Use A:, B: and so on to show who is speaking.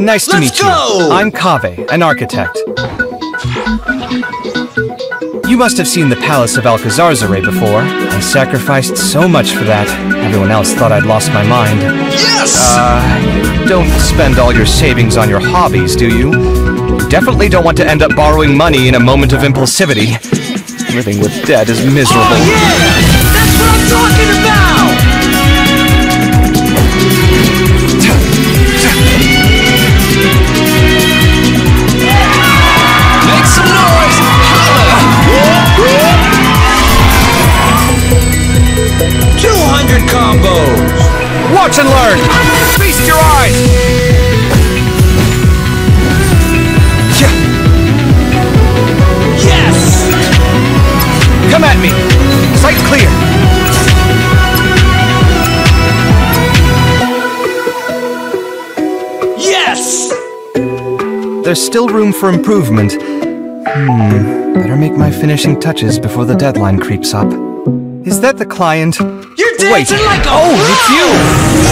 A: Nice to
B: Let's
A: meet
B: go!
A: you. I'm Kaveh, an architect. You must have seen the Palace of Alcazarzaray before. I sacrificed so much for that. Everyone else thought I'd lost my mind.
B: Yes!
A: Uh, don't spend all your savings on your hobbies, do you? You definitely don't want to end up borrowing money in a moment of impulsivity. Living with debt is miserable.
B: oh yeah! That's what I'm talking about! 200 combos.
A: Watch and learn. Feast your eyes. Yeah.
B: Yes.
A: Come at me. Sight clear.
B: Yes!
A: There's still room for improvement. Hmm, better make my finishing touches before the deadline creeps up. Is that the client?
B: You're
A: Wait.
B: like a
A: Oh,
B: pro!
A: it's you!